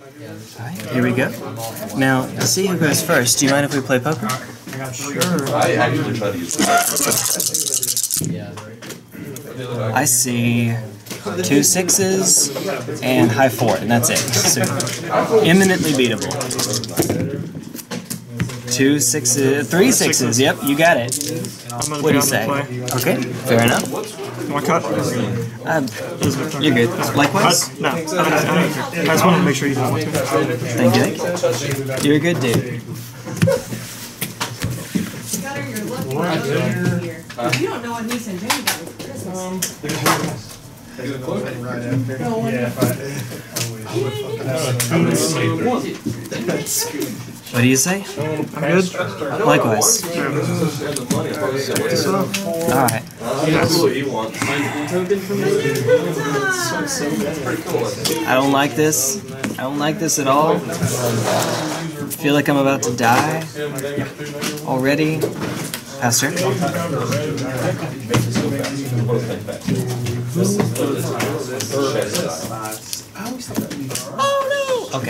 Alright, here we go. Now, to see who goes first, do you mind if we play poker? I actually try to use I see two sixes and high four, and that's it. So, imminently beatable. Two sixes, three sixes, yep, you got it. What do you say? Okay, fair enough. Want to cut? Um, you're good. Likewise? No, I, don't, I, don't, I just want to make sure you don't want to. Thank you. thank you. You're a good dude. Scudder, you're lucky not living here. You don't know what niece and Jenny got for Christmas. What do you say? I'm good. Likewise. Alright. I don't like this. I don't like this at all. feel like I'm about to die already. Pastor?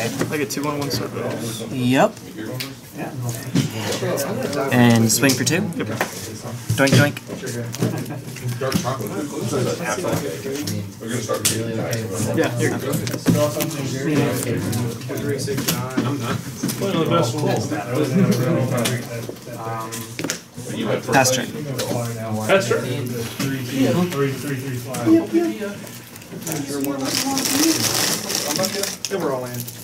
No! Okay. I get two on one circle. Yep. And swing for two? Yep. Doink doink. Yeah, you're good. Pastor. They were all in.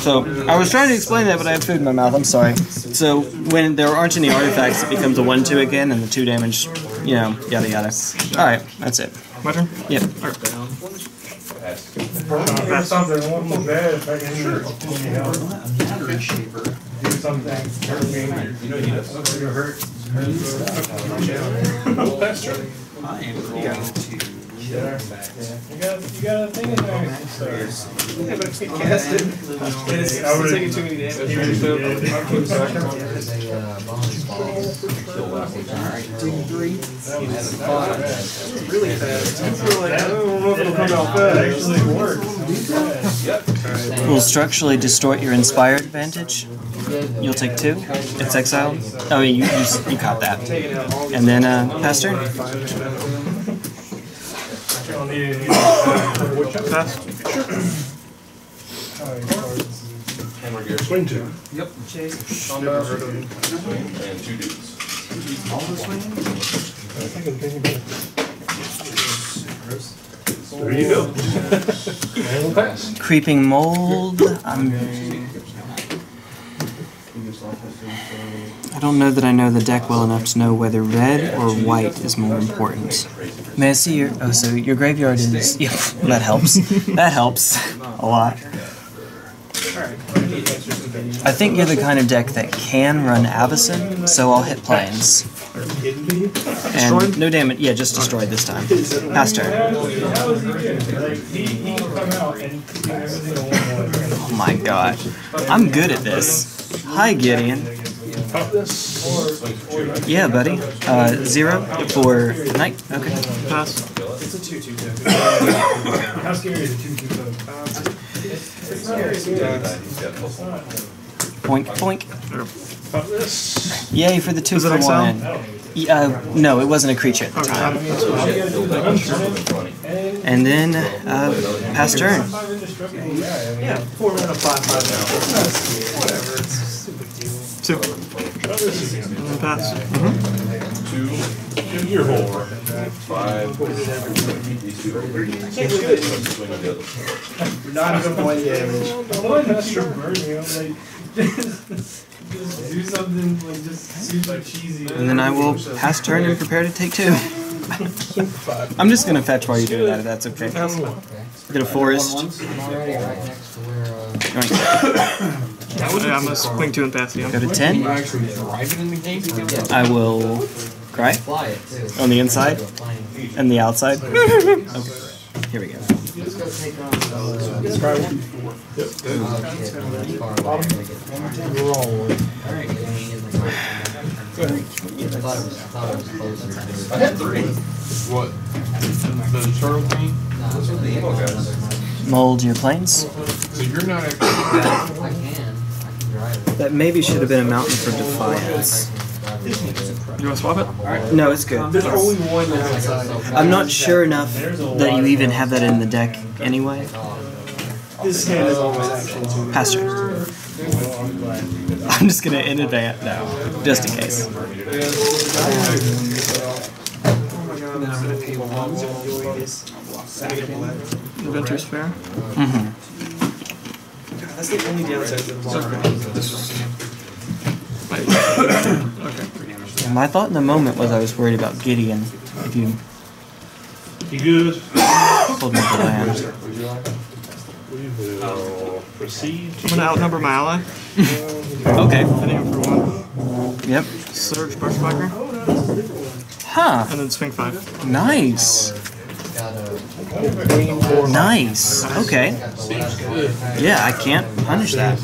So, I was trying to explain that, but I had food in my mouth. I'm sorry. So, when there aren't any artifacts, it becomes a 1 2 again, and the 2 damage, you know, yada yada. Alright, that's it. My turn? Yep. That's something almost bad if I can hear do something. You know, he does. You're hurt. That's true. You got, you got a thing in there. Yeah, but you can't. It's taking too many damage. Really fast. I like, I don't know if it'll come out fast. It works. Will structurally distort your inspired advantage. You'll take 2. It's exiled. Oh, you, you, you caught that. And then, uh, Pastor? Pass. Swing two. Yep. And two dudes. There you go. And we'll pass. Creeping mold. I'm. I don't know that I know the deck well enough to know whether red or white is more important. May I see your? Oh, so your graveyard is. Yeah, that helps. That helps a lot. I think you're the kind of deck that can run Avacyn, so I'll hit Plains. And no damage. Yeah, just destroyed this time. Pass turn. Oh my god. I'm good at this. Hi, Gideon. Yeah, buddy. Uh, zero for knight. Okay. Pass. It's a two two two. How scary is a two two two? It's scary. Poink, poink. Yay for the two Was it for one. Y- Uh, no, it wasn't a creature at the time. And then, uh, pass turn. Yeah, four mana, five, five now. Whatever, it's stupid deal. Two. Pass. Two, Your hole. five, these two. Can't do it. The other side. Not even one damage. One extra burn, you know, like, just, just do something, like, just super cheesy. And then I will pass turn and prepare to take two. I'm just gonna fetch while you do that, if that's okay. Get a forest. Yoink. Yeah, I'm gonna swing two and pass you. Go to 10. actually drive it in the game? I will cry Fly it too. on the inside and the outside. okay. Here we go. I had three. What? The turtle thing? Those are the emo guys. Mold your Plains. So you're not actually. That maybe should have been a mountain for Defiance. You wanna swap it? No, it's good. There's only one outside. I'm not sure enough that you even have that in the deck anyway. His hand is always action too. Pastor. I'm just gonna in advance now, just in case. Oh my god, I'm gonna pay one. Adventure's fair. hmm That's the only downside to the bar. Okay. My thought in the moment was I was worried about Gideon. If you You good? pulled me to land. We will proceed I'm gonna outnumber my ally. Okay. Hitting him for one. Yep. Surge Bushwhacker. Huh. And then swing five. Nice. Nice. Okay. Yeah, I can't punish that.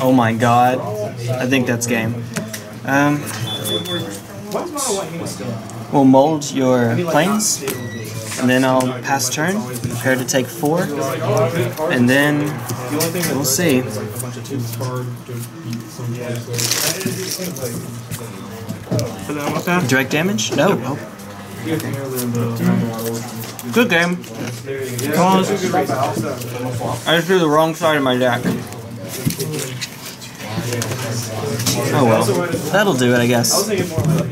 Oh my god. I think that's game. Um, we'll mold your Plains, and then I'll pass turn, prepare to take four, and then we'll see. Direct damage? No. Good game. Cause I just threw the wrong side of my deck. Oh well. That'll do it, I guess. You gonna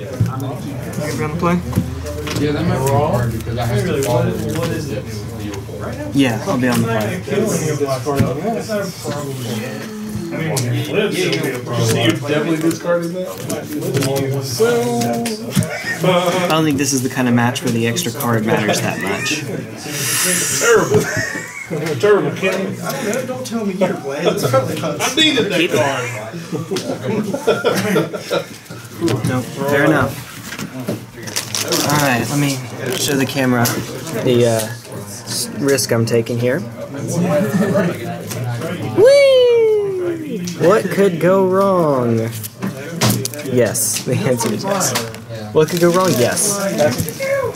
be on the play? Yeah, that might be hard because I have to follow. What is it? Yeah, I'll be on the play. I mean, lives, it'll be a problem. So you definitely discarded that? I don't think this is the kind of match where the extra card matters that much. Terrible. Terrible, Kenny. Don't tell me you're playing. It's probably not. I needed that card. No, fair enough. Alright, let me show the camera the uh, s- risk I'm taking here. Whee! What could go wrong? Yes, the answer is yes. What could go wrong? Yes.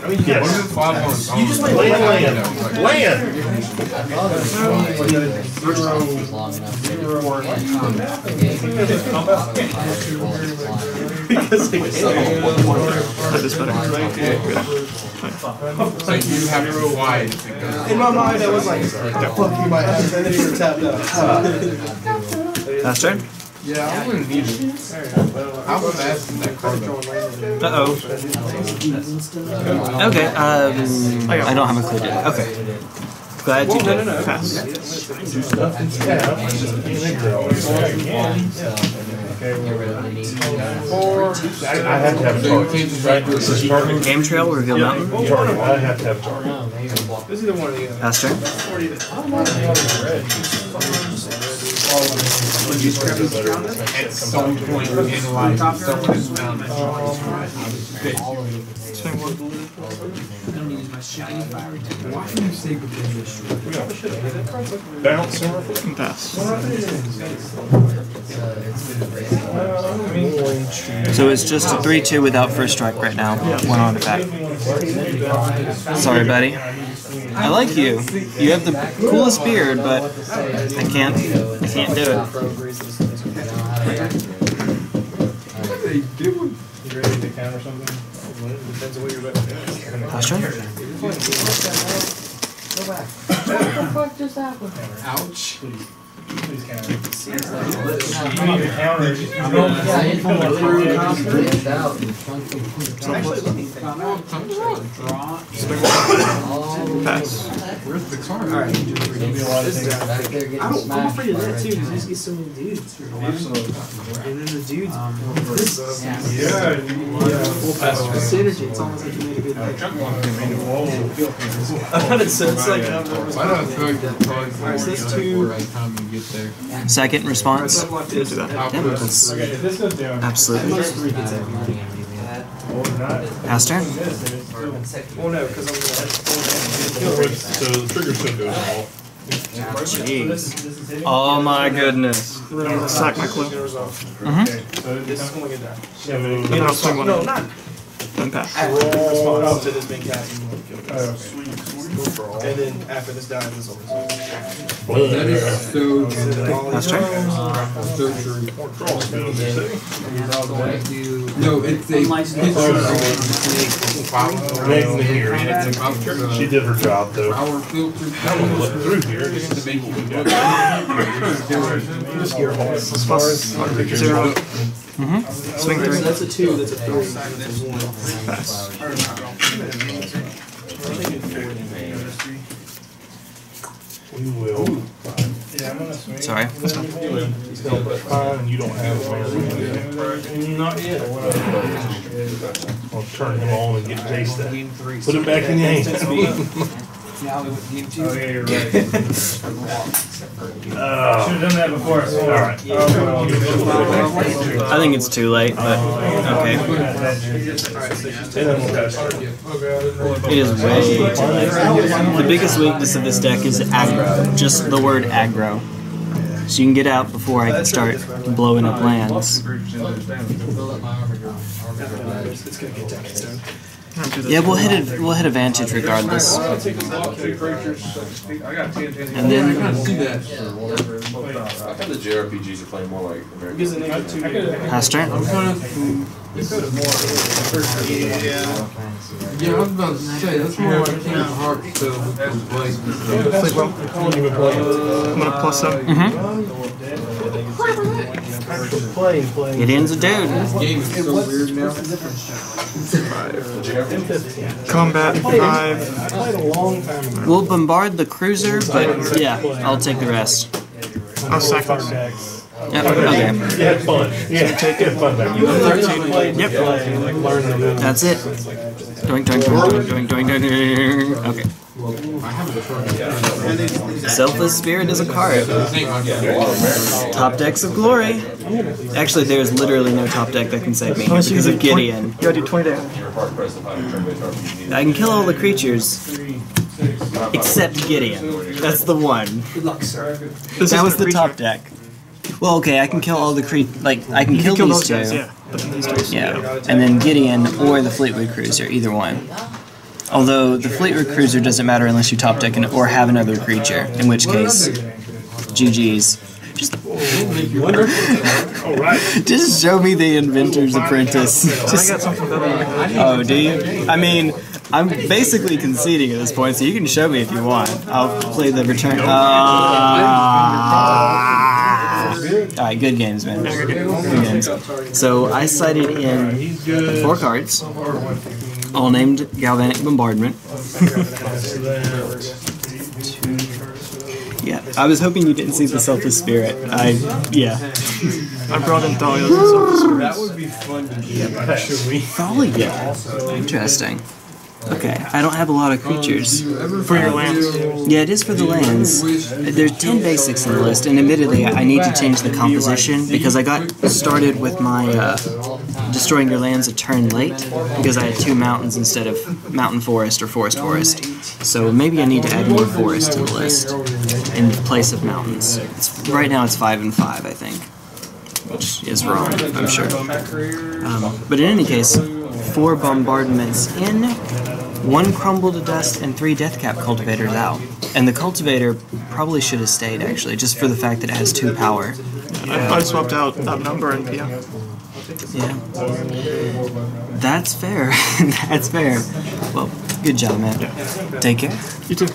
What if it's five on its own? You just Land. Land. long enough. That is better. So you have your fly it. In my mind, I was like, fuck you, my ass. And then you were tapped out. Last turn? Yeah, I wouldn't need it. I would have asked him that card though. Uh oh. Okay, um. I don't have a clue yet. Okay. Glad you did. Pass. I have to have a So you card. can't just write this as part Game Trail, Reveal Mountain. Target. I have to have a target. This is the one of the other. Last turn. at some point in life, someone is found Swing one. Pass. So it's just a 3 2 without first strike right now. One on attack. Sorry, buddy. I like you. You have the coolest beard, but I can't. I can't do it. What are they doing? You ready to counter something? Depends on what you're about to do. Last turn. Ouch. Please counter. You need to counter. Actually, let me think. Pass. Where's the card? Alright. Back there getting I don't, I'm smacked afraid of by that too, because there's Giant. get so many dudes. And then the dudes. Yeah. The synergy, it's almost like you made a good like. I thought it said it's like. Why don't I feel like the card Alright, so that's two. Get there. Second response? That. Down. absolutely. No, because So the trigger is hitting. Oh my goodness. sack my. Okay, so mm-hmm. This is get. Yeah, know, becomes- swing one. No, not. Then pass. Roll. After this being cast, you want to kill Oh, this. okay. And then after this dies, this over. That is so. That's right. So true. More draw speed, you say? No, it's a. Meg's in here, yeah. She did her job though. Power filter. I'm gonna look through here. Just to make you. As far as. Zero. Mm-hmm. Swing three. That's a two, that's a three, that's one. Pass. We will. Yeah, I'm gonna swing. Sorry. He's gonna fine you don't have. Not yet. I'll turn him on and get Jace that. Put it back in your hand. Oh, yeah, you're right. Oh, Should've done that before I swung. Alright. Oh, well. I think it's too late, but oh, okay. And then we'll pass it. It is way too late. The biggest weakness of this deck is aggro. Just the word aggro. So you can get out before I can start blowing up lands. Fill up my arbiter. arbiter badge. It's gonna get taken soon. Yeah, we'll hit it. We'll hit advantage regardless. I'll take a block to the creatures. I got ten, ten. And then See that? Yeah, whatever. I think the JRPGs are playing more like American. Gives an extra two. pass hmm, turn. Yeah, I was about to say, that's more like King of Hearts, so with the blade. Sleep well. I'm gonna plus seven. Play, play. It ends a dude. This game is so weird now. Combat five. I played a long time ago. We'll bombard the cruiser, but yeah, I'll take the rest. I'll sack this. Decks. Yep, okay, You had fun. Yeah, take it fun back. You thirteen. Yep. Play, like learn the moves. that's it. Doink, doink, doink, doink, doink, doink, doink. Okay. I have a different. Selfless Spirit is a card. Top decks of glory. Actually, there's literally no top deck that can save me oh, here Unless you because of Gideon. You gotta do 20 damage. You're hard pressed to find a turn-based RPG. I can kill all the creatures except Gideon. That's the one. Good luck, sir. that was the top deck. Well, okay, I can kill all the cre like I can kill, can kill these two. guys, yeah. But then these two. Yeah, and then Gideon or the Fleetwheel Cruiser, either one. Although the Fleetwheel Cruiser doesn't matter unless you top deck an, or have another creature, in which case, GG's. Just, just show me the Inventor's Apprentice. I Just, got something better. oh, do you? I mean, I'm basically conceding at this point, so you can show me if you want. I'll play the return. Ah. all right, good games, man. Good games. So I cited in four cards, all named Galvanic Bombardment. Yeah, I was hoping you didn't see the Selfless Spirit. I, yeah. I brought in Thalia's and stuff. That would be fun to do. Should we? Thalia. Interesting. Okay, I don't have a lot of creatures. For your lands. Yeah, it is for the lands. There's 10 basics in the list, and admittedly, I need to change the composition because I got started with my uh, destroying your lands a turn late because I had two mountains instead of mountain forest or forest forest. So maybe I need to add more forest to the list in place of mountains. It's, right now it's 5 and 5, I think, which is wrong, I'm sure. Um, but in any case, four bombardments in, one crumble to dust, and three deathcap cultivators out. And the cultivator probably should have stayed actually, just for the fact that it has two power. I, I swapped out that number and yeah. Yeah. That's fair. That's fair. Well, good job, man. Take care. You too.